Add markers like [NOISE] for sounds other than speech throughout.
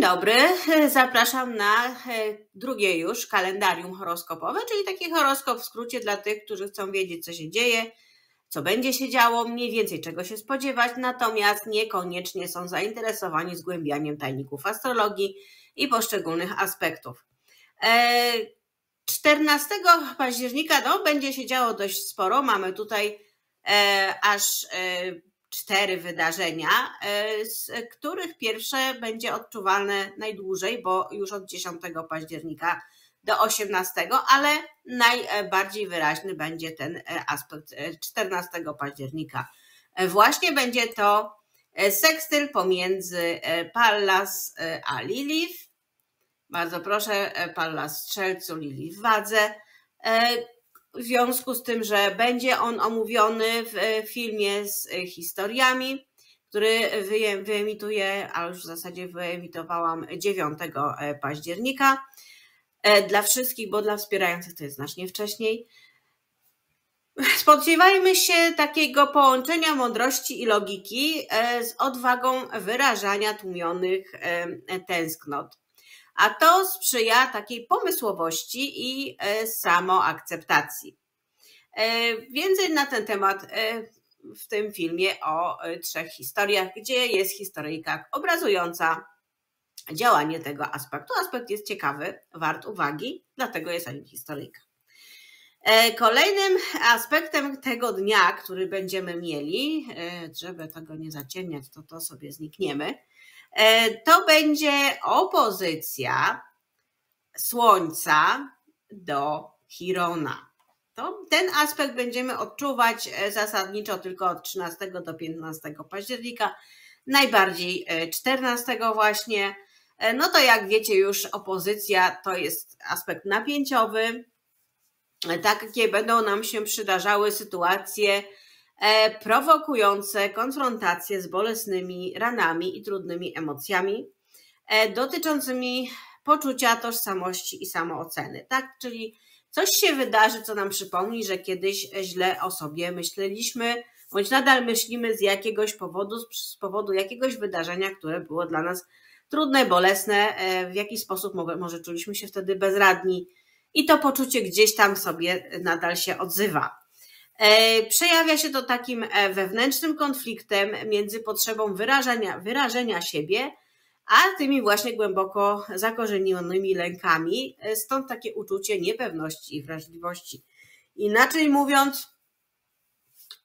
dobry, [LAUGHS] zapraszam na e, drugie już kalendarium horoskopowe, czyli taki horoskop w skrócie dla tych, którzy chcą wiedzieć, co się dzieje, co będzie się działo, mniej więcej czego się spodziewać, natomiast niekoniecznie są zainteresowani zgłębianiem tajników astrologii i poszczególnych aspektów. 14 e, października no, będzie się działo dość sporo. Mamy tutaj e, aż cztery wydarzenia, e, z których pierwsze będzie odczuwalne najdłużej, bo już od 10 października do 18, ale najbardziej wyraźny będzie ten e, aspekt 14 e, października. Właśnie będzie to sekstyl pomiędzy Pallas a Lilith. Bardzo proszę, Pallas Strzelcu, Lilith Wadze w związku z tym, że będzie on omówiony w e, filmie z e, historiami, który wyemituję, a już w zasadzie wyemitowałam 9 e, października. Dla wszystkich, bo dla wspierających to jest znacznie wcześniej. Spodziewajmy się takiego połączenia mądrości i logiki z odwagą wyrażania tłumionych tęsknot a to sprzyja takiej pomysłowości i e, samoakceptacji. E, więcej na ten temat e, w tym filmie o trzech historiach, gdzie jest historyjka obrazująca działanie tego aspektu. Aspekt jest ciekawy, wart uwagi, dlatego jest o nim historyjka. Kolejnym aspektem tego dnia, który będziemy mieli, żeby tego nie zaciemniać, to to sobie znikniemy, to będzie opozycja Słońca do Chirona. To ten aspekt będziemy odczuwać e, zasadniczo tylko od 13 do 15 października, najbardziej 14 e, właśnie. No to jak wiecie już opozycja to jest aspekt napięciowy. Takie będą nam się przydarzały sytuacje, E, prowokujące konfrontacje z bolesnymi ranami i trudnymi emocjami e, dotyczącymi poczucia tożsamości i samooceny. Tak, czyli coś się wydarzy, co nam przypomni, że kiedyś źle o sobie myśleliśmy, bądź nadal myślimy z jakiegoś powodu, z powodu jakiegoś wydarzenia, które było dla nas trudne, bolesne, e, w jakiś sposób może czuliśmy się wtedy bezradni i to poczucie gdzieś tam sobie nadal się odzywa. E, przejawia się to takim e, wewnętrznym konfliktem między potrzebą wyrażenia, wyrażenia siebie, a tymi właśnie głęboko zakorzenionymi lękami, e, stąd takie uczucie niepewności i wrażliwości. Inaczej mówiąc,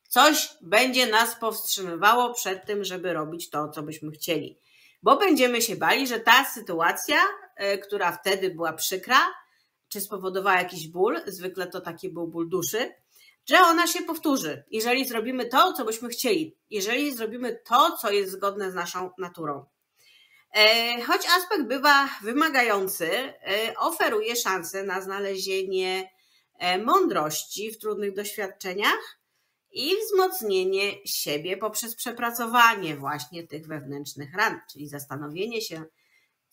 coś będzie nas powstrzymywało przed tym, żeby robić to, co byśmy chcieli. Bo będziemy się bali, że ta sytuacja, która wtedy była przykra, czy spowodowała jakiś ból, zwykle to taki był ból duszy, że ona się powtórzy, jeżeli zrobimy to, co byśmy chcieli, jeżeli zrobimy to, co jest zgodne z naszą naturą. E, choć aspekt bywa wymagający, e, oferuje szansę na znalezienie e, mądrości w trudnych doświadczeniach i wzmocnienie siebie poprzez przepracowanie właśnie tych wewnętrznych ran, czyli zastanowienie się,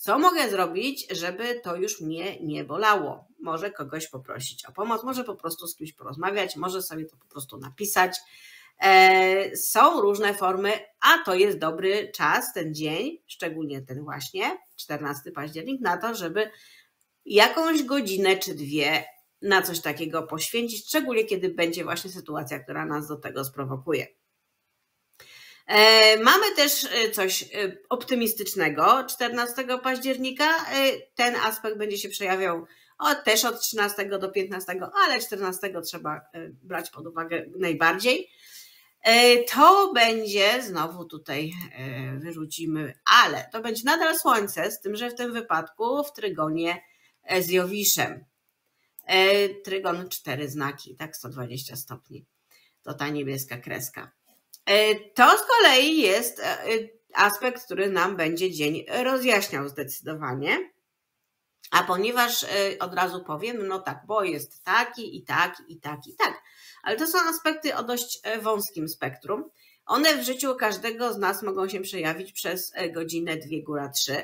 co mogę zrobić, żeby to już mnie nie bolało? Może kogoś poprosić o pomoc, może po prostu z kimś porozmawiać, może sobie to po prostu napisać. E, są różne formy, a to jest dobry czas, ten dzień, szczególnie ten właśnie, 14 październik, na to, żeby jakąś godzinę czy dwie na coś takiego poświęcić, szczególnie kiedy będzie właśnie sytuacja, która nas do tego sprowokuje. E, mamy też e, coś e, optymistycznego. 14 października ten aspekt będzie się przejawiał też od 13 do 15, ale 14 trzeba brać pod uwagę najbardziej. To będzie, znowu tutaj wyrzucimy, ale to będzie nadal Słońce, z tym, że w tym wypadku w trygonie z Jowiszem. Trygon cztery znaki, tak 120 stopni. To ta niebieska kreska. E, to z kolei jest e, aspekt, który nam będzie dzień rozjaśniał zdecydowanie. A ponieważ e, od razu powiem, no tak, bo jest taki i taki i taki i tak, ale to są aspekty o dość wąskim spektrum. One w życiu każdego z nas mogą się przejawić przez godzinę, dwie, góra trzy,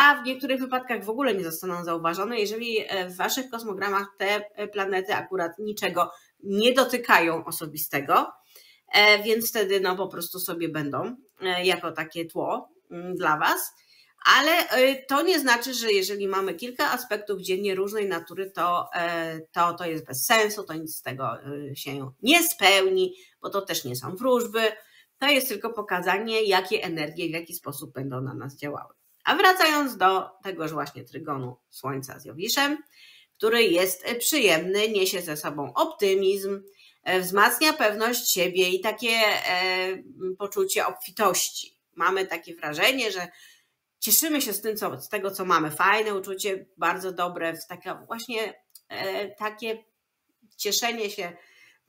a w niektórych wypadkach w ogóle nie zostaną zauważone, jeżeli w waszych kosmogramach te planety akurat niczego nie dotykają osobistego E, więc wtedy no po prostu sobie będą e, jako takie tło mm, dla Was. Ale to nie znaczy, że jeżeli mamy kilka aspektów dziennie różnej natury, to, to, to jest bez sensu, to nic z tego się nie spełni, bo to też nie są wróżby. To jest tylko pokazanie, jakie energie, w jaki sposób będą na nas działały. A wracając do tegoż właśnie trygonu Słońca z Jowiszem, który jest przyjemny, niesie ze sobą optymizm, e, wzmacnia pewność siebie i takie e, poczucie obfitości. Mamy takie wrażenie, że cieszymy się z, tym, co, z tego, co mamy. Fajne uczucie, bardzo dobre, takie właśnie e, takie cieszenie się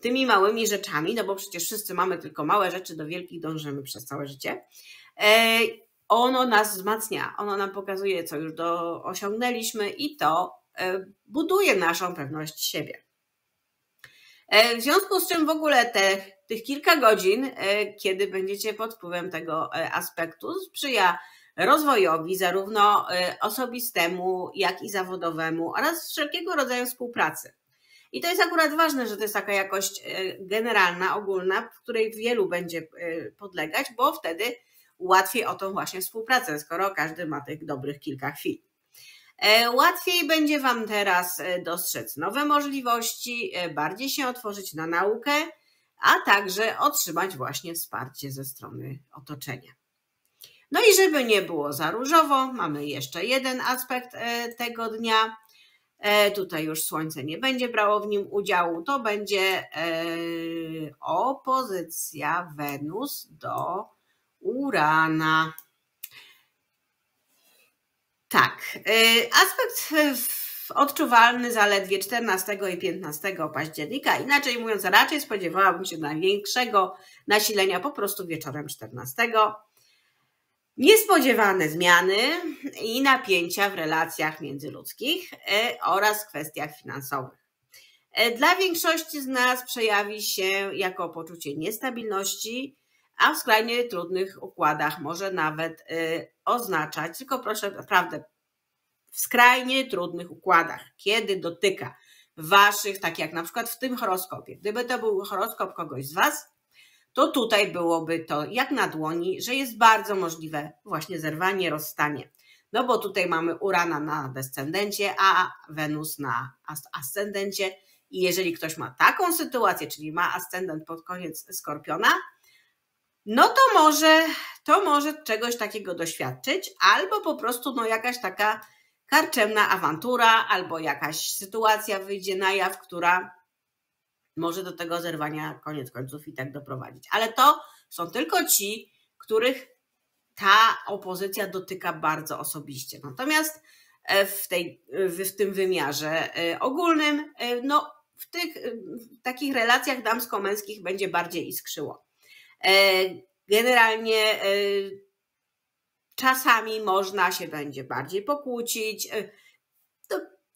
tymi małymi rzeczami, no bo przecież wszyscy mamy tylko małe rzeczy, do wielkich dążymy przez całe życie. Ono nas wzmacnia, ono nam pokazuje, co już do, osiągnęliśmy i to E, buduje naszą pewność siebie. E, w związku z czym w ogóle te, tych kilka godzin, e, kiedy będziecie pod wpływem tego aspektu, sprzyja rozwojowi zarówno osobistemu, jak i zawodowemu oraz wszelkiego rodzaju współpracy. I to jest akurat ważne, że to jest taka jakość generalna, ogólna, w której wielu będzie podlegać, bo wtedy łatwiej o tą właśnie współpracę, skoro każdy ma tych dobrych kilka chwil. E, łatwiej będzie Wam teraz e, dostrzec nowe możliwości, e, bardziej się otworzyć na naukę, a także otrzymać właśnie wsparcie ze strony otoczenia. No i żeby nie było za różowo, mamy jeszcze jeden aspekt tego dnia. Tutaj już Słońce nie będzie brało w nim udziału. To będzie opozycja Wenus do Urana. Tak. Y, aspekt odczuwalny zaledwie 14 i 15 października. Inaczej mówiąc, raczej spodziewałabym się największego nasilenia po prostu wieczorem 14. Niespodziewane zmiany i napięcia w relacjach międzyludzkich y, oraz kwestiach finansowych. Y, dla większości z nas przejawi się jako poczucie niestabilności, a w skrajnie trudnych układach może nawet y, oznaczać, tylko proszę naprawdę, w skrajnie trudnych układach, kiedy dotyka waszych, tak jak na przykład w tym horoskopie, gdyby to był horoskop kogoś z was, to tutaj byłoby to jak na dłoni, że jest bardzo możliwe właśnie zerwanie, rozstanie. No bo tutaj mamy Urana na descendencie, a Wenus na ascendencie. I jeżeli ktoś ma taką sytuację, czyli ma ascendent pod koniec skorpiona, no to może, to może czegoś takiego doświadczyć, albo po prostu no jakaś taka karczemna awantura, albo jakaś sytuacja wyjdzie na jaw, która może do tego zerwania koniec końców i tak doprowadzić. Ale to są tylko ci, których ta opozycja dotyka bardzo osobiście. Natomiast e, w, tej, w tym wymiarze e, ogólnym, e, no, w tych w takich relacjach damsko-męskich będzie bardziej iskrzyło. E, generalnie e, czasami można się będzie bardziej pokłócić. E,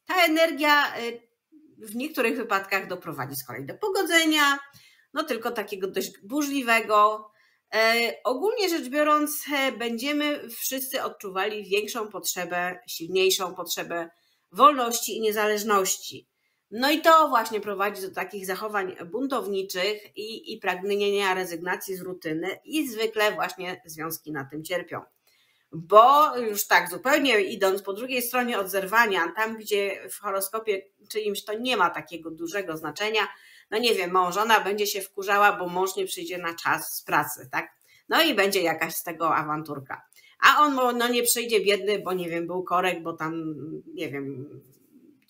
ta energia w niektórych wypadkach doprowadzi z kolei do pogodzenia, no tylko takiego dość burzliwego. Ogólnie rzecz biorąc, będziemy wszyscy odczuwali większą potrzebę, silniejszą potrzebę wolności i niezależności. No i to właśnie prowadzi do takich zachowań buntowniczych i, i pragnienia rezygnacji z rutyny i zwykle właśnie związki na tym cierpią. Bo już tak zupełnie idąc po drugiej stronie od zerwania, tam gdzie w horoskopie czyimś to nie ma takiego dużego znaczenia, no nie wiem, mążona będzie się wkurzała, bo mąż nie przyjdzie na czas z pracy, tak? No i będzie jakaś z tego awanturka. A on no nie przyjdzie biedny, bo nie wiem, był korek, bo tam, nie wiem,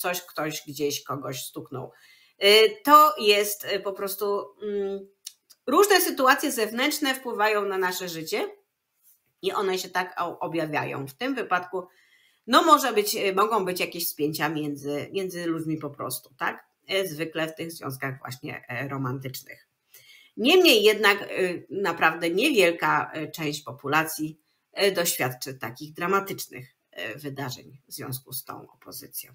coś ktoś gdzieś kogoś stuknął. Y, to jest y, po prostu mm, różne sytuacje zewnętrzne wpływają na nasze życie i one się tak objawiają. W tym wypadku no może być, y, mogą być jakieś spięcia między, między ludźmi po prostu, tak? Zwykle w tych związkach właśnie e, romantycznych. Niemniej jednak naprawdę niewielka część populacji doświadczy takich dramatycznych wydarzeń w związku z tą opozycją.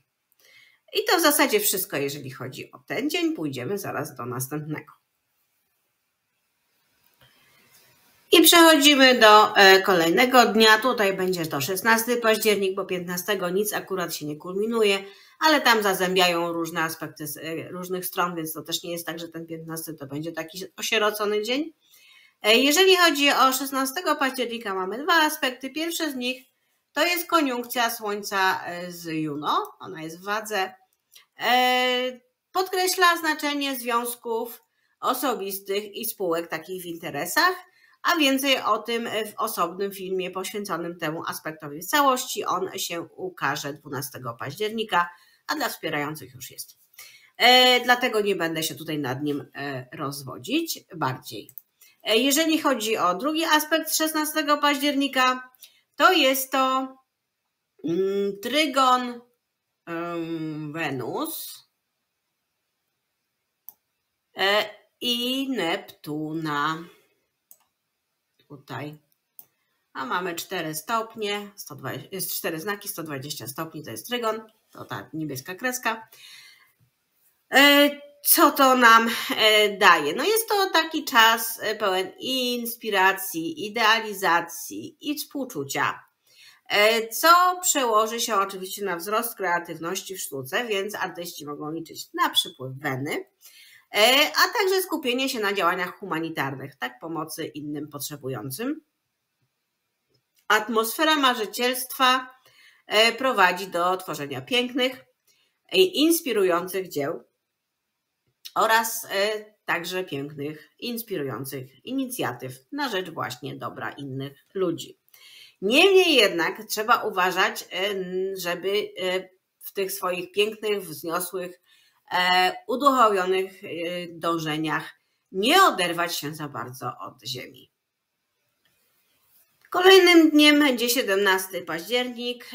I to w zasadzie wszystko, jeżeli chodzi o ten dzień. Pójdziemy zaraz do następnego. I przechodzimy do e, kolejnego dnia. Tutaj będzie to 16 październik, bo 15 nic akurat się nie kulminuje, ale tam zazębiają różne aspekty z e, różnych stron, więc to też nie jest tak, że ten 15 to będzie taki osierocony dzień. E, jeżeli chodzi o 16 października, mamy dwa aspekty. Pierwszy z nich to jest koniunkcja Słońca z Juno, ona jest w wadze. E, podkreśla znaczenie związków osobistych i spółek takich w interesach, a więcej o tym w osobnym filmie poświęconym temu aspektowi w całości. On się ukaże 12 października, a dla wspierających już jest. E, dlatego nie będę się tutaj nad nim e, rozwodzić bardziej. E, jeżeli chodzi o drugi aspekt 16 października, to jest to mm, trygon Wenus i Neptuna. Tutaj. A mamy 4 stopnie, 120, jest 4 znaki, 120 stopni to jest trygon, to ta niebieska kreska. E, co to nam e, daje? No jest to taki czas e, pełen inspiracji, idealizacji i współczucia, co przełoży się oczywiście na wzrost kreatywności w sztuce, więc artyści mogą liczyć na przypływ weny, a także skupienie się na działaniach humanitarnych, tak pomocy innym potrzebującym. Atmosfera marzycielstwa prowadzi do tworzenia pięknych i inspirujących dzieł, oraz e, także pięknych, inspirujących inicjatyw na rzecz właśnie dobra innych ludzi. Niemniej jednak trzeba uważać, e, żeby e, w tych swoich pięknych, wzniosłych, uduchowionych dążeniach nie oderwać się za bardzo od ziemi. Kolejnym dniem będzie 17 październik.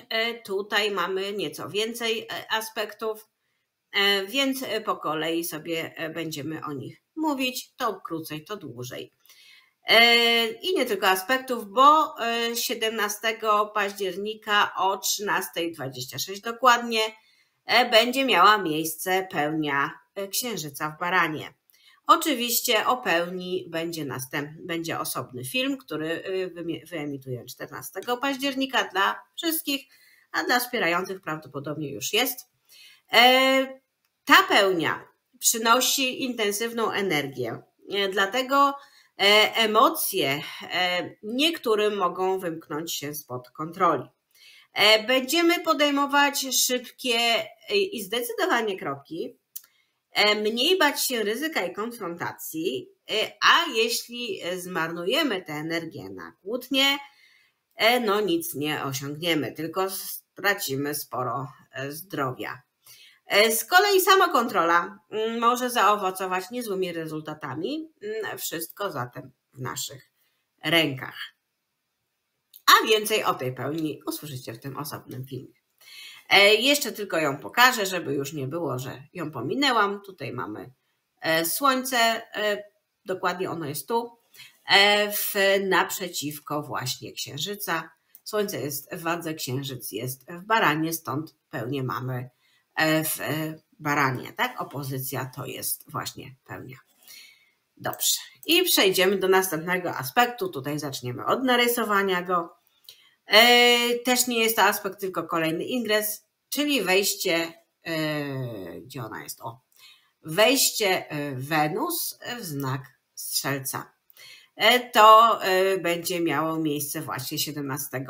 Tutaj mamy nieco więcej aspektów. E, więc e, po kolei sobie e, będziemy o nich mówić, to krócej, to dłużej. I nie tylko aspektów, bo 17 października o 13.26 dokładnie będzie miała miejsce pełnia Księżyca w Baranie. Oczywiście o pełni będzie, następ, będzie osobny film, który wyemituje 14 października dla wszystkich, a dla wspierających prawdopodobnie już jest. Ta pełnia przynosi intensywną energię, e, dlatego e, emocje e, niektórym mogą wymknąć się spod kontroli. Będziemy podejmować szybkie i zdecydowanie kroki, mniej bać się ryzyka i konfrontacji, a jeśli zmarnujemy tę energię na kłótnie, no nic nie osiągniemy, tylko stracimy sporo zdrowia. E, z kolei sama kontrola mm, może zaowocować niezłymi rezultatami. Mm, wszystko zatem w naszych rękach. A więcej o tej pełni usłyszycie w tym osobnym filmie. E, jeszcze tylko ją pokażę, żeby już nie było, że ją pominęłam. Tutaj mamy e, słońce, dokładnie ono jest tu, w, naprzeciwko właśnie księżyca. Słońce jest w wadze, księżyc jest w baranie, stąd pełnie mamy w e, baranie, tak? Opozycja to jest właśnie pełnia. Dobrze. I przejdziemy do następnego aspektu. Tutaj zaczniemy od narysowania go. E, też nie jest to aspekt, tylko kolejny ingres, czyli wejście, gdzie ona jest? O, wejście Wenus w znak strzelca. To będzie miało miejsce właśnie 17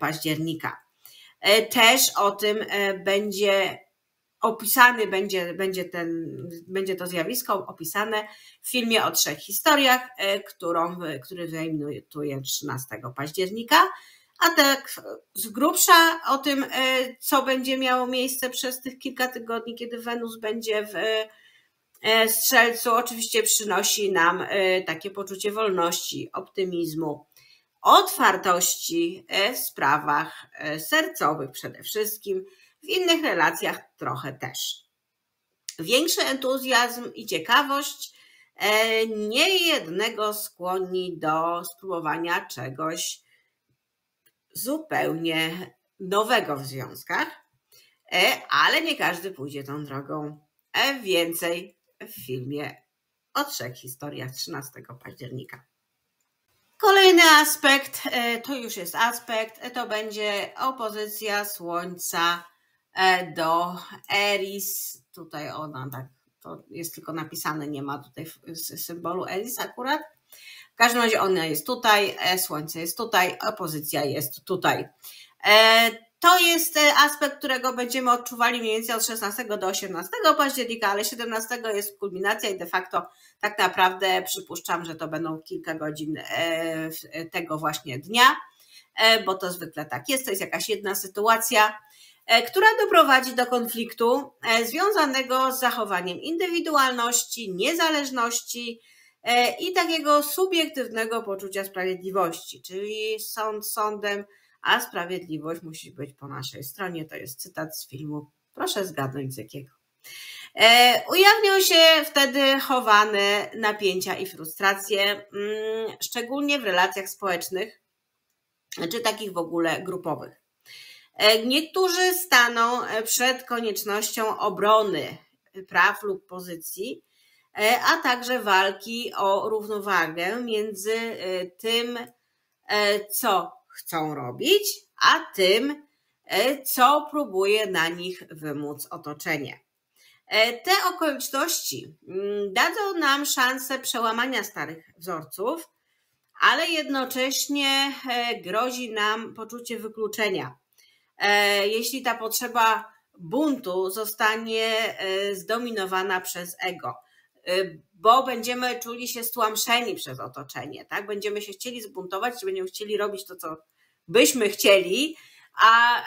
października. Też o tym będzie opisany będzie, będzie, ten, będzie to zjawisko opisane w filmie o trzech historiach, e, którą, który wyemituje 13 października. A tak z grubsza o tym, e, co będzie miało miejsce przez tych kilka tygodni, kiedy Wenus będzie w e, strzelcu, oczywiście przynosi nam takie poczucie wolności, optymizmu, otwartości w sprawach sercowych przede wszystkim w innych relacjach trochę też. Większy entuzjazm i ciekawość e, niejednego skłonni do spróbowania czegoś zupełnie nowego w związkach, e, ale nie każdy pójdzie tą drogą. E, więcej w filmie o trzech historiach 13 października. Kolejny aspekt, to już jest aspekt, to będzie opozycja Słońca do Eris. Tutaj ona tak, to jest tylko napisane, nie ma tutaj symbolu Eris akurat. W każdym razie ona jest tutaj, e, Słońce jest tutaj, opozycja jest tutaj. To jest aspekt, którego będziemy odczuwali mniej więcej od 16 do 18 października, ale 17 jest kulminacja i de facto tak naprawdę przypuszczam, że to będą kilka godzin tego właśnie dnia, bo to zwykle tak jest. To jest jakaś jedna sytuacja E, która doprowadzi do konfliktu e, związanego z zachowaniem indywidualności, niezależności e, i takiego subiektywnego poczucia sprawiedliwości, czyli sąd sądem, a sprawiedliwość musi być po naszej stronie. To jest cytat z filmu. Proszę zgadnąć z jakiego. Ujawnią się wtedy chowane napięcia i frustracje, mm, szczególnie w relacjach społecznych, czy takich w ogóle grupowych. E, niektórzy staną e, przed koniecznością obrony praw lub pozycji, e, a także walki o równowagę między tym, co chcą robić, a tym, co próbuje na nich wymóc otoczenie. Te okoliczności mm, dadzą nam szansę przełamania starych wzorców, ale jednocześnie grozi nam poczucie wykluczenia jeśli ta potrzeba buntu zostanie e, zdominowana przez ego, e, bo będziemy czuli się stłamszeni przez otoczenie, tak? Będziemy się chcieli zbuntować, czy będziemy chcieli robić to, co byśmy chcieli, a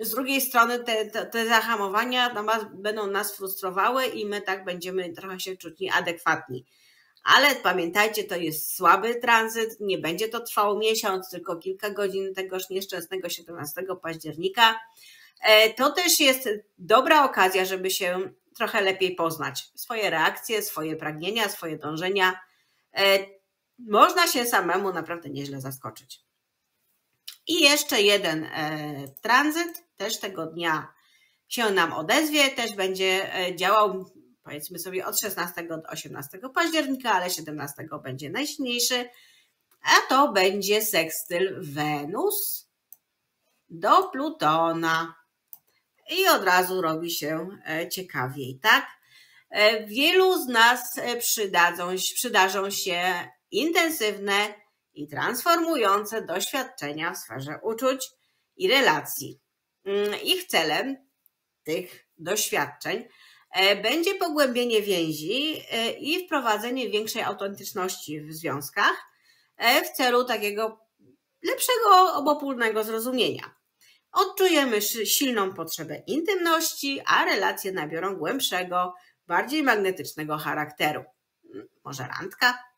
z drugiej strony te, te zahamowania będą nas frustrowały i my tak będziemy trochę się czuć nieadekwatni. Ale pamiętajcie, to jest słaby tranzyt, nie będzie to trwało miesiąc, tylko kilka godzin tegoż nieszczęsnego 17 października. E, to też jest dobra okazja, żeby się trochę lepiej poznać. Swoje reakcje, swoje pragnienia, swoje dążenia. E, można się samemu naprawdę nieźle zaskoczyć. I jeszcze jeden e, tranzyt, też tego dnia się nam odezwie, też będzie działał powiedzmy sobie od 16 do 18 października, ale 17 będzie najsilniejszy, a to będzie sekstyl Wenus do Plutona. I od razu robi się e, ciekawiej, tak? E, wielu z nas e, przydadzą, przydarzą się intensywne i transformujące doświadczenia w sferze uczuć i relacji. Mm, ich celem tych doświadczeń będzie pogłębienie więzi e, i wprowadzenie większej autentyczności w związkach e, w celu takiego lepszego obopólnego zrozumienia. Odczujemy silną potrzebę intymności, a relacje nabiorą głębszego, bardziej magnetycznego charakteru. Może randka?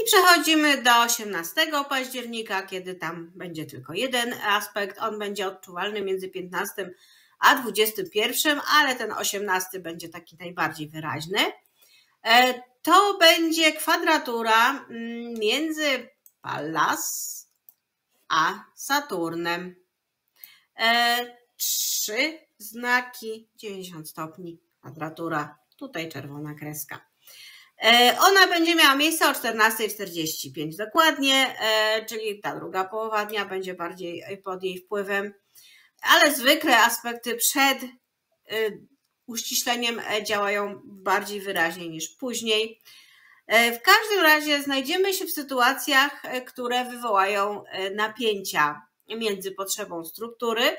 I przechodzimy do 18 października, kiedy tam będzie tylko jeden aspekt. On będzie odczuwalny między 15 a 21, ale ten 18 będzie taki najbardziej wyraźny. E, to będzie kwadratura mm, między Pallas a Saturnem. E, trzy znaki, 90 stopni, kwadratura, tutaj czerwona kreska. E, ona będzie miała miejsce o 14.45 dokładnie, e, czyli ta druga połowa dnia będzie bardziej pod jej wpływem, ale zwykle aspekty przed e, uściśleniem działają bardziej wyraźnie niż później. W każdym razie znajdziemy się w sytuacjach, które wywołają napięcia między potrzebą struktury,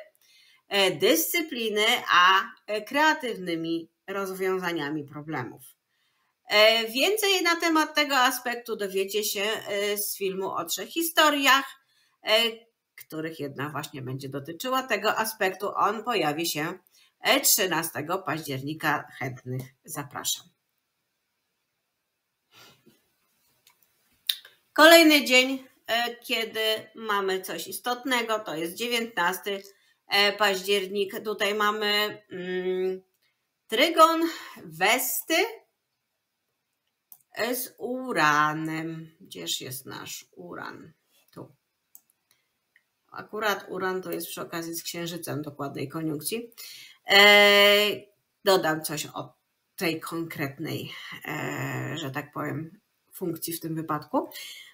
dyscypliny, a kreatywnymi rozwiązaniami problemów. E, więcej na temat tego aspektu dowiecie się e, z filmu o trzech historiach, e, których jedna właśnie będzie dotyczyła tego aspektu. On pojawi się 13 października. Chętnych zapraszam. Kolejny dzień, kiedy mamy coś istotnego, to jest 19 październik. Tutaj mamy mm, trygon Westy z uranem. Gdzież jest nasz uran? Tu. Akurat uran to jest przy okazji z księżycem dokładnej koniunkcji. E, dodam coś o tej konkretnej, e, że tak powiem, funkcji w tym wypadku.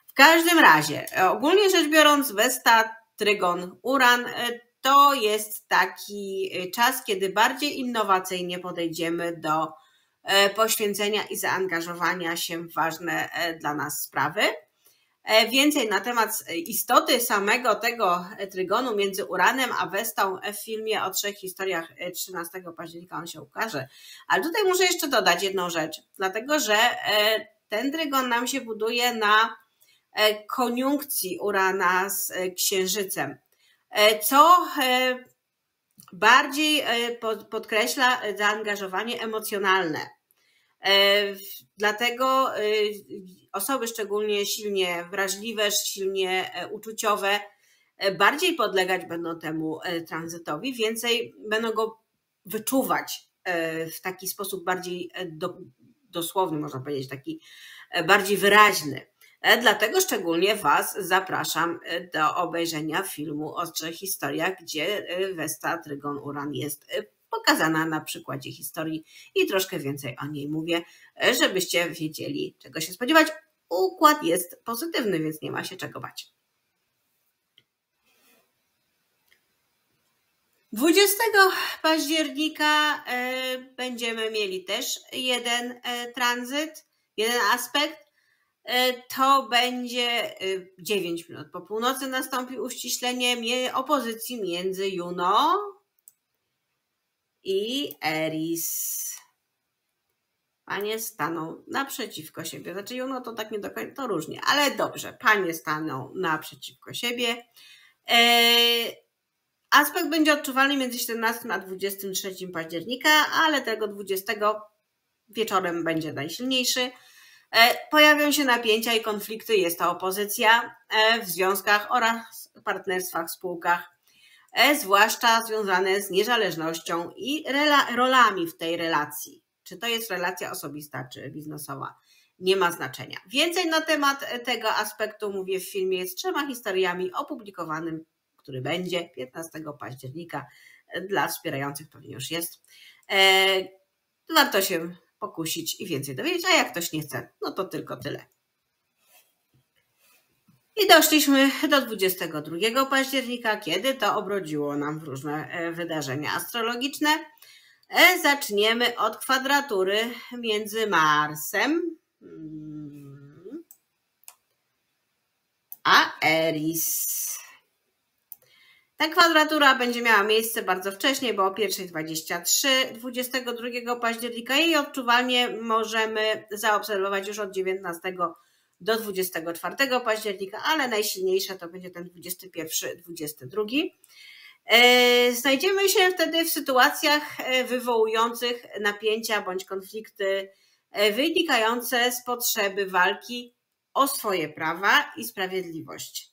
W każdym razie, ogólnie rzecz biorąc, Westa, Trygon, Uran e, to jest taki czas, kiedy bardziej innowacyjnie podejdziemy do poświęcenia i zaangażowania się w ważne dla nas sprawy. Więcej na temat istoty samego tego trygonu między Uranem a Westą w filmie o trzech historiach 13 października on się ukaże. Ale tutaj muszę jeszcze dodać jedną rzecz, dlatego że ten trygon nam się buduje na E, koniunkcji Urana z e, Księżycem, e, co bardziej podkreśla zaangażowanie emocjonalne. Dlatego osoby szczególnie silnie wrażliwe, silnie uczuciowe, bardziej podlegać będą temu tranzytowi, więcej będą go wyczuwać w taki sposób bardziej dosłowny, można powiedzieć, taki bardziej wyraźny. E, dlatego szczególnie Was zapraszam e, do obejrzenia filmu o trzech historiach, gdzie e, Westa Trygon Uran jest pokazana na przykładzie historii i troszkę więcej o niej mówię, żebyście wiedzieli, czego się spodziewać. Układ jest pozytywny, więc nie ma się czego bać. 20 października będziemy mieli też jeden tranzyt, jeden aspekt. E, to będzie 9 e, minut po północy nastąpi uściślenie opozycji między Juno i Eris. Panie staną naprzeciwko siebie. Znaczy Juno to tak nie do końca, to różnie, ale dobrze. Panie staną naprzeciwko siebie. E, aspekt będzie odczuwalny między 17 a 23 października, ale tego 20 wieczorem będzie najsilniejszy. E, pojawią się napięcia i konflikty, jest to opozycja e, w związkach oraz partnerstwach, spółkach, e, zwłaszcza związane z niezależnością i rolami w tej relacji. Czy to jest relacja osobista, czy biznesowa? Nie ma znaczenia. Więcej na temat tego aspektu mówię w filmie z trzema historiami opublikowanym, który będzie 15 października. Dla wspierających pewnie już jest. Warto się pokusić i więcej dowiedzieć, a jak ktoś nie chce, no to tylko tyle. I doszliśmy do 22 października, kiedy to obrodziło nam w różne e, wydarzenia astrologiczne. E, zaczniemy od kwadratury między Marsem mm, a Eris. Ta kwadratura będzie miała miejsce bardzo wcześnie, bo o 1.23 22 października jej odczuwanie możemy zaobserwować już od 19 do 24 października, ale najsilniejsza to będzie ten 21-22. E, znajdziemy się wtedy w sytuacjach e, wywołujących napięcia bądź konflikty e, wynikające z potrzeby walki o swoje prawa i sprawiedliwość.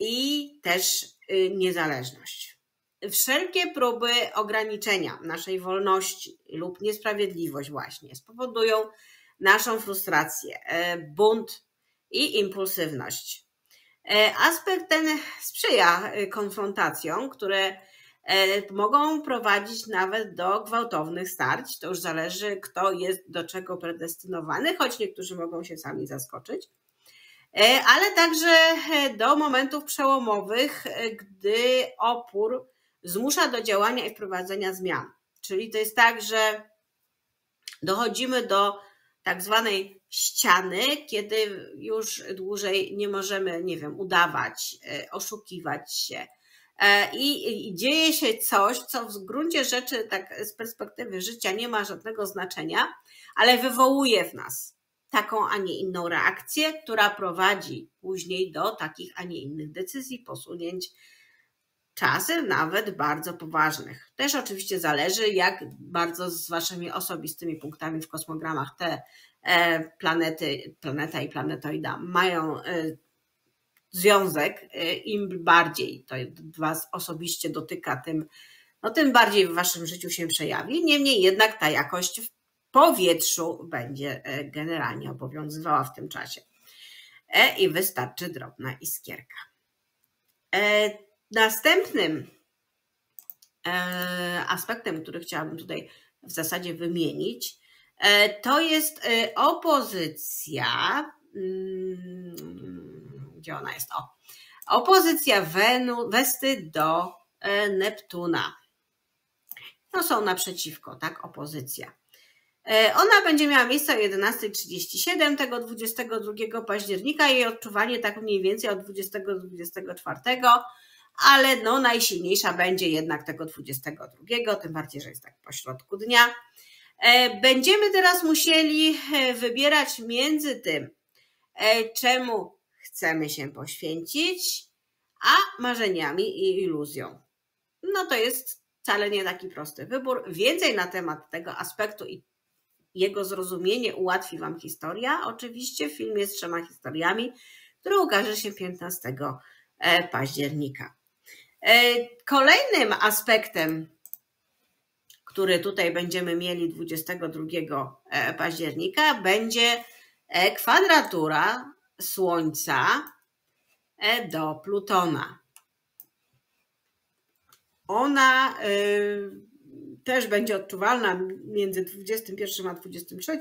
I też Y, niezależność. Wszelkie próby ograniczenia naszej wolności lub niesprawiedliwość właśnie spowodują naszą frustrację, e, bunt i impulsywność. E, aspekt ten sprzyja e, konfrontacjom, które mogą prowadzić nawet do gwałtownych starć. To już zależy, kto jest do czego predestynowany, choć niektórzy mogą się sami zaskoczyć. E, ale także e, do momentów przełomowych, e, gdy opór zmusza do działania i wprowadzenia zmian. Czyli to jest tak, że dochodzimy do tak zwanej ściany, kiedy już dłużej nie możemy, nie wiem, udawać, oszukiwać się. I, dzieje się coś, co w gruncie rzeczy, tak z perspektywy życia, nie ma żadnego znaczenia, ale wywołuje w nas taką, a nie inną reakcję, która prowadzi później do takich, a nie innych decyzji, posunięć, czasem nawet bardzo poważnych. Też oczywiście zależy, jak bardzo z waszymi osobistymi punktami w kosmogramach te e, planety, planeta i planetoida mają e, związek, e, im bardziej to was osobiście dotyka, tym, no, tym bardziej w waszym życiu się przejawi. Niemniej jednak ta jakość powietrzu będzie e, generalnie obowiązywała w tym czasie. E, I wystarczy drobna iskierka. E, następnym aspektem, który chciałabym tutaj w zasadzie wymienić, to jest opozycja. Mm, gdzie ona jest? O. Opozycja Wenu, Westy do Neptuna. To są naprzeciwko, tak? Opozycja. E, ona będzie miała miejsce o 11.37 tego 22 października. Jej odczuwanie tak mniej więcej od 20 do 24, ale no najsilniejsza będzie jednak tego 22, tym bardziej, że jest tak po środku dnia. E, będziemy teraz musieli e, wybierać między tym, czemu chcemy się poświęcić, a marzeniami i iluzją. No to jest wcale nie taki prosty wybór. Więcej na temat tego aspektu i jego zrozumienie ułatwi Wam historia, oczywiście w filmie z trzema historiami, który ukaże się 15 e, października. E, kolejnym aspektem, który tutaj będziemy mieli 22 e, października, będzie kwadratura Słońca do Plutona. Ona też będzie odczuwalna między 21 a 23,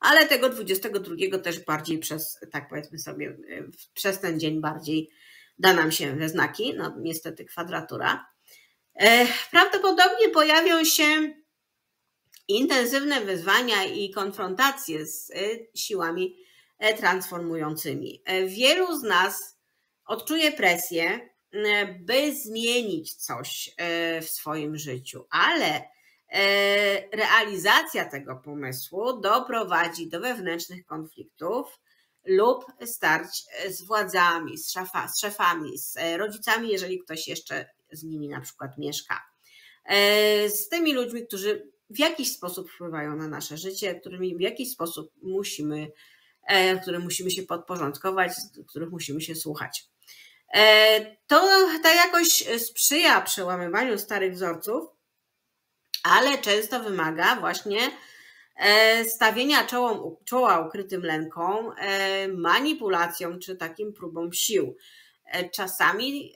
ale tego 22 też bardziej przez, tak powiedzmy sobie, przez ten dzień bardziej da nam się we znaki, no niestety kwadratura. E, prawdopodobnie pojawią się intensywne wyzwania i konfrontacje z e, siłami e, transformującymi. Wielu z nas odczuje presję, by zmienić coś e, w swoim życiu, ale e, realizacja tego pomysłu doprowadzi do wewnętrznych konfliktów lub starć z władzami, z, z szefami, z rodzicami, jeżeli ktoś jeszcze z nimi na przykład mieszka. Z tymi ludźmi, którzy w jakiś sposób wpływają na nasze życie, którymi w jakiś sposób musimy, którym musimy się podporządkować, których musimy się słuchać. E, to ta jakoś sprzyja przełamywaniu starych wzorców, ale często wymaga właśnie e, stawienia czołom, czoła ukrytym lękom, e, manipulacją czy takim próbom sił. Czasami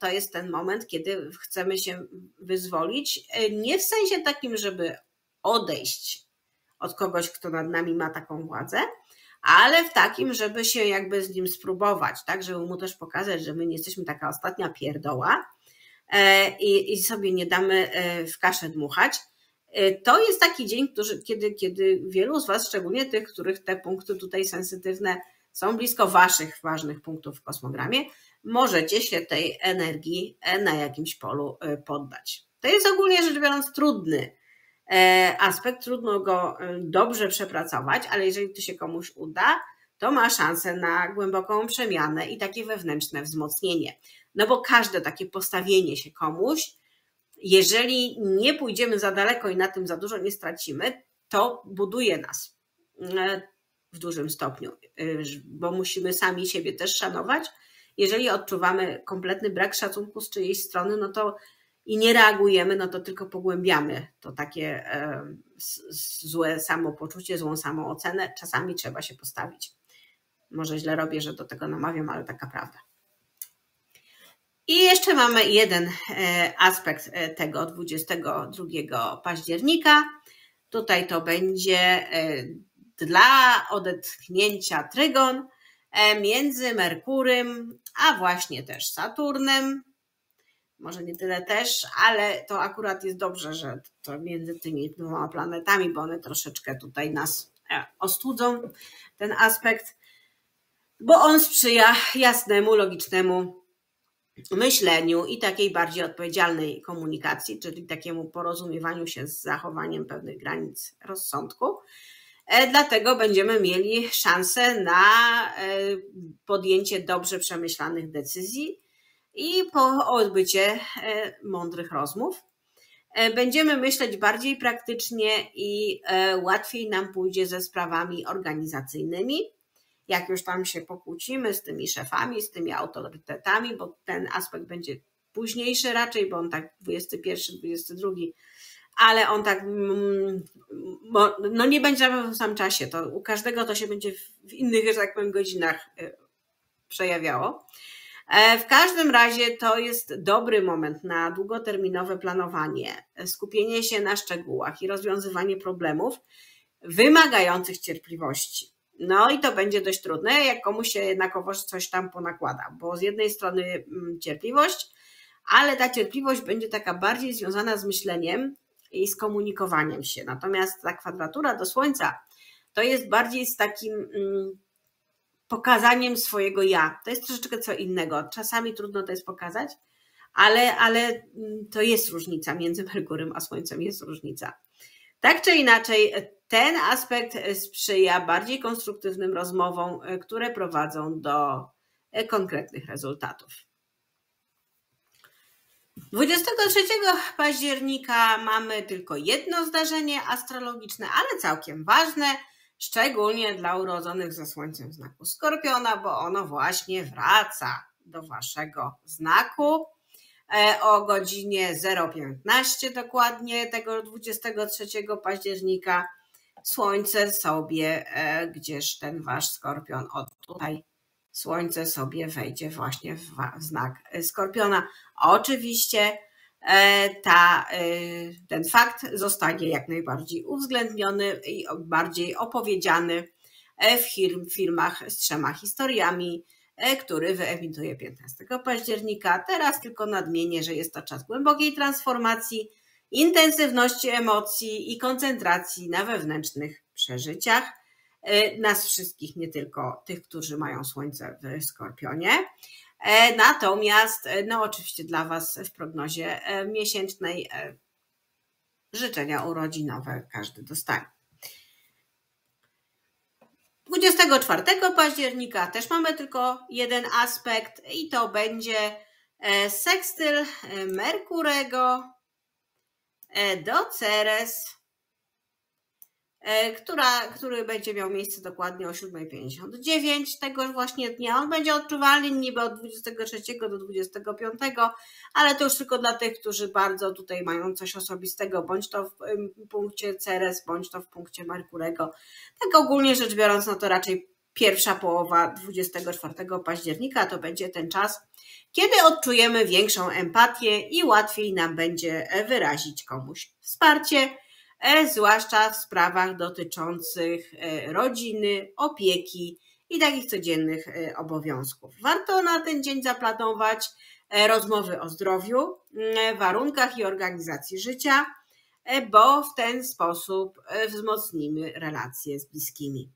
to jest ten moment, kiedy chcemy się wyzwolić, nie w sensie takim, żeby odejść od kogoś, kto nad nami ma taką władzę, ale w takim, żeby się jakby z nim spróbować, tak, żeby mu też pokazać, że my nie jesteśmy taka ostatnia pierdoła e, i, i sobie nie damy e, w kaszę dmuchać. E, to jest taki dzień, który, kiedy, kiedy wielu z Was, szczególnie tych, których te punkty tutaj sensytywne są blisko Waszych ważnych punktów w kosmogramie, możecie się tej energii na jakimś polu poddać. To jest ogólnie rzecz biorąc trudny aspekt, trudno go e, dobrze przepracować, ale jeżeli to się komuś uda, to ma szansę na głęboką przemianę i takie wewnętrzne wzmocnienie. No bo każde takie postawienie się komuś, jeżeli nie pójdziemy za daleko i na tym za dużo nie stracimy, to buduje nas e, w dużym stopniu, bo musimy sami siebie też szanować. Jeżeli odczuwamy kompletny brak szacunku z czyjejś strony, no to i nie reagujemy, no to tylko pogłębiamy to takie złe samopoczucie, złą samoocenę. Czasami trzeba się postawić. Może źle robię, że do tego namawiam, ale taka prawda. I jeszcze mamy jeden e, aspekt e, tego 22 października. Tutaj to będzie e, dla odetchnięcia trygon między Merkurym, a właśnie też Saturnem może nie tyle też, ale to akurat jest dobrze, że to między tymi dwoma planetami, bo one troszeczkę tutaj nas e, ostudzą, ten aspekt, bo on sprzyja jasnemu, logicznemu myśleniu i takiej bardziej odpowiedzialnej komunikacji, czyli takiemu porozumiewaniu się z zachowaniem pewnych granic rozsądku. E, dlatego będziemy mieli szansę na e, podjęcie dobrze przemyślanych decyzji, i po odbycie e, mądrych rozmów e, będziemy myśleć bardziej praktycznie i e, łatwiej nam pójdzie ze sprawami organizacyjnymi. Jak już tam się pokłócimy z tymi szefami, z tymi autorytetami, bo ten aspekt będzie późniejszy raczej, bo on tak 21, 22, ale on tak mm, no nie będzie w samym czasie. To u każdego to się będzie w innych, że tak powiem, godzinach przejawiało. E, w każdym razie to jest dobry moment na długoterminowe planowanie, skupienie się na szczegółach i rozwiązywanie problemów wymagających cierpliwości. No i to będzie dość trudne, jak komuś się jednakowoż coś tam ponakłada, bo z jednej strony mm, cierpliwość, ale ta cierpliwość będzie taka bardziej związana z myśleniem i z komunikowaniem się. Natomiast ta kwadratura do Słońca to jest bardziej z takim mm, pokazaniem swojego ja. To jest troszeczkę co innego. Czasami trudno to jest pokazać, ale, ale mm, to jest różnica między Merkurem a Słońcem, jest różnica. Tak czy inaczej, ten aspekt sprzyja bardziej konstruktywnym rozmowom, które prowadzą do konkretnych rezultatów. 23 października mamy tylko jedno zdarzenie astrologiczne, ale całkiem ważne, szczególnie dla urodzonych ze Słońcem w znaku Skorpiona, bo ono właśnie wraca do Waszego znaku. E, o godzinie 0,15 dokładnie tego 23 października Słońce sobie, e, gdzież ten Wasz Skorpion od tutaj Słońce sobie wejdzie właśnie w znak Skorpiona. Oczywiście e, ta, ten fakt zostanie jak najbardziej uwzględniony i bardziej opowiedziany w filmach z trzema historiami, E, który wyemituje 15 października. Teraz tylko nadmienię, że jest to czas głębokiej transformacji, intensywności emocji i koncentracji na wewnętrznych przeżyciach. E, nas wszystkich, nie tylko tych, którzy mają słońce w skorpionie. E, natomiast, no oczywiście dla Was w prognozie miesięcznej życzenia urodzinowe każdy dostanie. 24 października też mamy tylko jeden aspekt i to będzie e, sekstyl e, Merkurego e, do Ceres E, która, który będzie miał miejsce dokładnie o 7.59 tego właśnie dnia. On będzie odczuwalny niby od 23 do 25, ale to już tylko dla tych, którzy bardzo tutaj mają coś osobistego, bądź to w punkcie Ceres, bądź to w punkcie Merkurego. Tak ogólnie rzecz biorąc, no to raczej pierwsza połowa 24 października to będzie ten czas, kiedy odczujemy większą empatię i łatwiej nam będzie wyrazić komuś wsparcie E, zwłaszcza w sprawach dotyczących e, rodziny, opieki i takich codziennych e, obowiązków. Warto na ten dzień zaplanować rozmowy o zdrowiu, warunkach i organizacji życia, bo w ten sposób wzmocnimy relacje z bliskimi.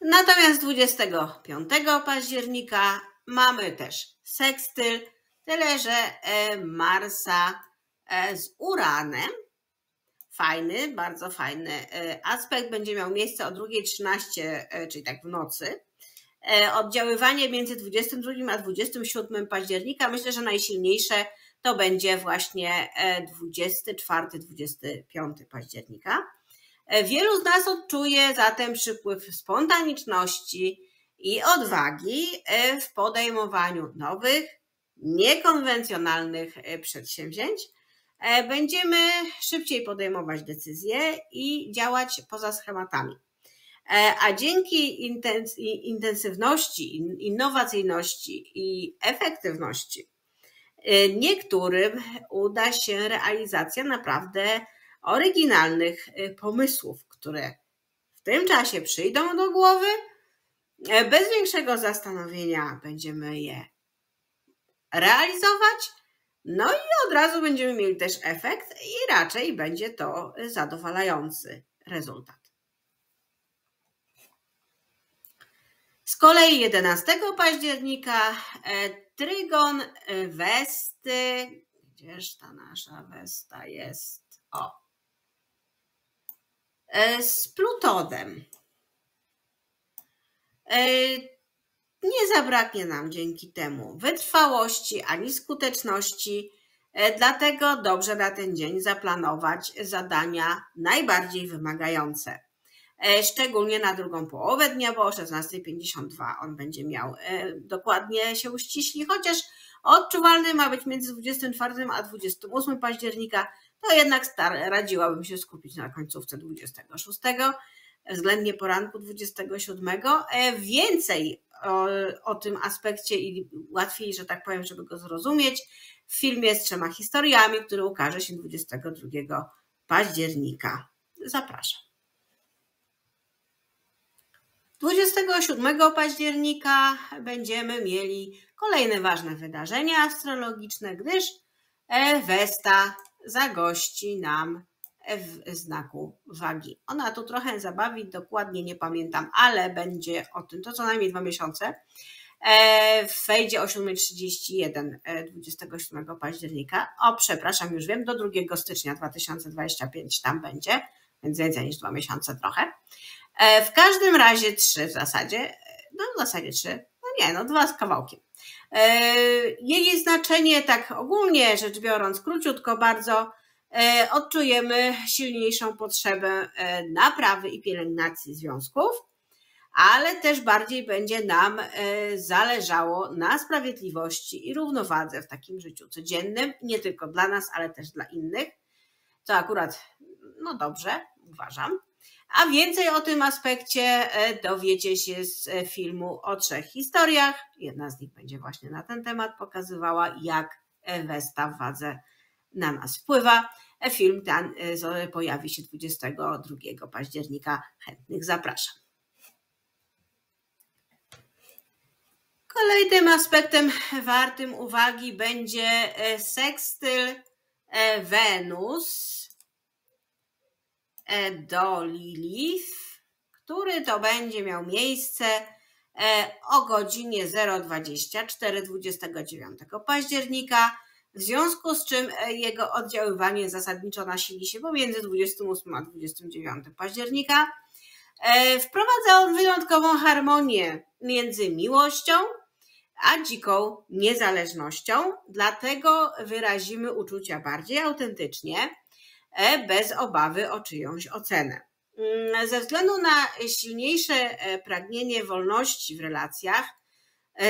Natomiast 25 października mamy też sekstyl Tyle, że e, Marsa e, z Uranem, fajny, bardzo fajny e, aspekt, będzie miał miejsce o 2.13, czyli tak w nocy. Oddziaływanie między 22 a 27 października, myślę, że najsilniejsze to będzie właśnie 24-25 października. Wielu z nas odczuje zatem przypływ spontaniczności i odwagi w podejmowaniu nowych, niekonwencjonalnych e, przedsięwzięć, e, będziemy szybciej podejmować decyzje i działać poza schematami. E, a dzięki intensywności, innowacyjności i efektywności niektórym uda się realizacja naprawdę oryginalnych pomysłów, które w tym czasie przyjdą do głowy. Bez większego zastanowienia będziemy je realizować. No i od razu będziemy mieli też efekt i raczej będzie to zadowalający rezultat. Z kolei 11 października e, trygon Westy, gdzież ta nasza Westa jest? O. E, z Plutonem. Nie zabraknie nam dzięki temu wytrwałości ani skuteczności, e, dlatego dobrze na ten dzień zaplanować zadania najbardziej wymagające. E, szczególnie na drugą połowę dnia, bo o 16.52 on będzie miał e, dokładnie się uściśli, chociaż odczuwalny ma być między 24 a 28 października, to jednak radziłabym się skupić na końcówce 26 względnie poranku 27. Więcej o, o tym aspekcie i łatwiej, że tak powiem, żeby go zrozumieć, w filmie z trzema historiami, który ukaże się 22 października. Zapraszam. 27 października będziemy mieli kolejne ważne wydarzenia astrologiczne, gdyż Westa zagości nam w znaku wagi. Ona tu trochę zabawi, dokładnie nie pamiętam, ale będzie o tym, to co najmniej dwa miesiące. E, wejdzie o 7.31 27 e, października. O, przepraszam, już wiem, do 2 stycznia 2025 tam będzie, więc więcej niż dwa miesiące trochę. E, w każdym razie trzy w zasadzie, no w zasadzie trzy, no nie, no dwa z kawałkiem. Jej znaczenie, tak ogólnie rzecz biorąc, króciutko bardzo, odczujemy silniejszą potrzebę naprawy i pielęgnacji związków ale też bardziej będzie nam e, zależało na sprawiedliwości i równowadze w takim życiu codziennym, nie tylko dla nas, ale też dla innych. To akurat, no dobrze, uważam. A więcej o tym aspekcie e, dowiecie się z e, filmu o trzech historiach. Jedna z nich będzie właśnie na ten temat pokazywała, jak Westa wadze na nas wpływa. Film ten pojawi się 22 października. Chętnych zapraszam. Kolejnym aspektem wartym uwagi będzie e, sekstyl e, Wenus do Lilith, który to będzie miał miejsce o godzinie 024 29 października, w związku z czym jego oddziaływanie zasadniczo nasili się pomiędzy 28 a 29 października. Wprowadza on wyjątkową harmonię między miłością, a dziką niezależnością, dlatego wyrazimy uczucia bardziej autentycznie, e, bez obawy o czyjąś ocenę. Mm, ze względu na silniejsze e, pragnienie wolności w relacjach, e,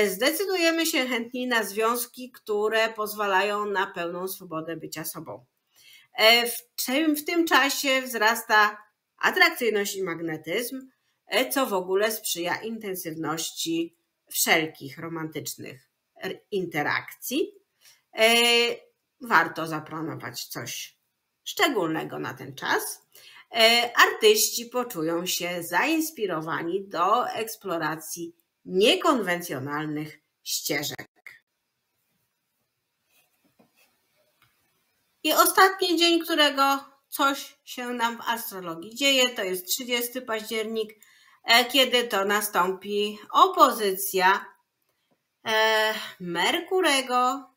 zdecydujemy się chętniej na związki, które pozwalają na pełną swobodę bycia sobą. W, czym w tym czasie wzrasta atrakcyjność i magnetyzm, co w ogóle sprzyja intensywności wszelkich romantycznych interakcji, e, warto zaplanować coś szczególnego na ten czas. E, artyści poczują się zainspirowani do eksploracji niekonwencjonalnych ścieżek. I ostatni dzień, którego coś się nam w astrologii dzieje, to jest 30 październik E, kiedy to nastąpi opozycja e, Merkurego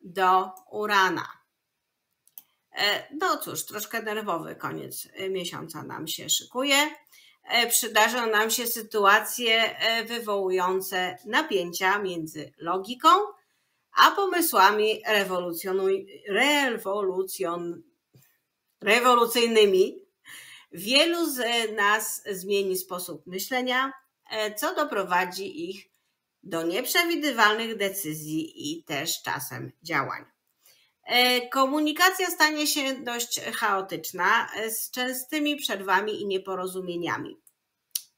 do Urana. E, no cóż, troszkę nerwowy koniec miesiąca nam się szykuje. Przydarzą nam się sytuacje wywołujące napięcia między logiką a pomysłami rewolucjon, rewolucyjnymi, Wielu z nas zmieni sposób myślenia, e, co doprowadzi ich do nieprzewidywalnych decyzji i też czasem działań. E, komunikacja stanie się dość chaotyczna, e, z częstymi przerwami i nieporozumieniami.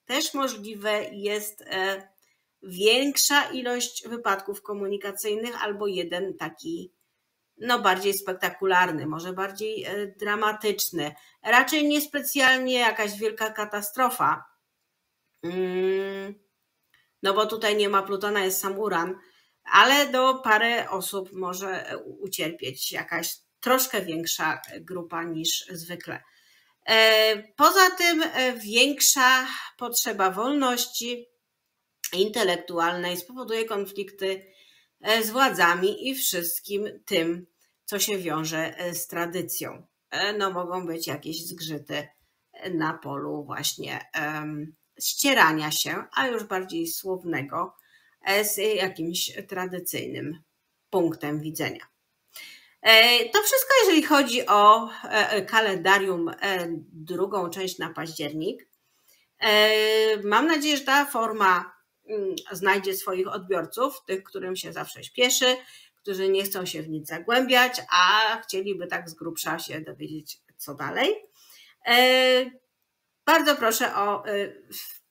Też możliwe jest większa ilość wypadków komunikacyjnych albo jeden taki no bardziej spektakularny, może bardziej e, dramatyczny. Raczej niespecjalnie jakaś wielka katastrofa. Mm, no bo tutaj nie ma Plutona, jest sam Uran, ale do parę osób może ucierpieć jakaś troszkę większa grupa niż zwykle. E, poza tym e, większa potrzeba wolności intelektualnej spowoduje konflikty z władzami i wszystkim tym, co się wiąże e, z tradycją. E, no, mogą być jakieś zgrzyty na polu właśnie um, ścierania się, a już bardziej słownego e, z jakimś tradycyjnym punktem widzenia. To wszystko, jeżeli chodzi o kalendarium, drugą część na październik. Mam nadzieję, że ta forma mm, znajdzie swoich odbiorców, tych, którym się zawsze śpieszy, którzy nie chcą się w nic zagłębiać, a chcieliby tak z grubsza się dowiedzieć, co dalej. E, bardzo proszę o.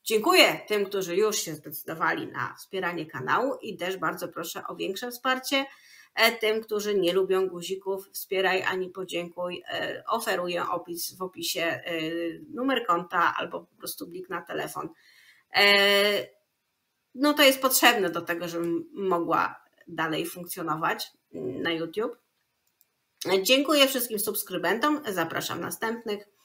E, dziękuję tym, którzy już się zdecydowali na wspieranie kanału i też bardzo proszę o większe wsparcie e, tym, którzy nie lubią guzików, wspieraj ani podziękuj. Oferuję opis w opisie numer konta albo po prostu blik na telefon. no to jest potrzebne do tego, żebym mogła dalej funkcjonować na YouTube. Dziękuję wszystkim subskrybentom, zapraszam następnych.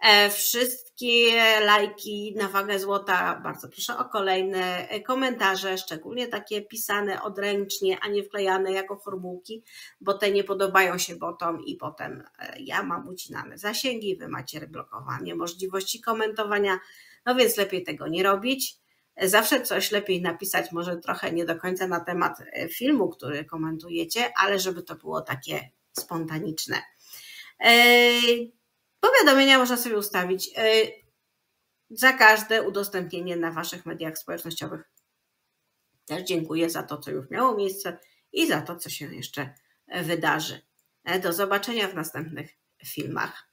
E, wszystkie lajki na wagę złota, bardzo proszę o kolejne komentarze, szczególnie takie pisane odręcznie, a nie wklejane jako formułki, bo te nie podobają się botom i potem e, ja mam ucinane zasięgi, wy macie blokowanie możliwości komentowania, no więc lepiej tego nie robić. Zawsze coś lepiej napisać, może trochę nie do końca na temat e, filmu, który komentujecie, ale żeby to było takie spontaniczne. Powiadomienia można sobie ustawić e, za każde udostępnienie na Waszych mediach społecznościowych. Też dziękuję za to, co już miało miejsce i za to, co się jeszcze wydarzy. E, do zobaczenia w następnych filmach.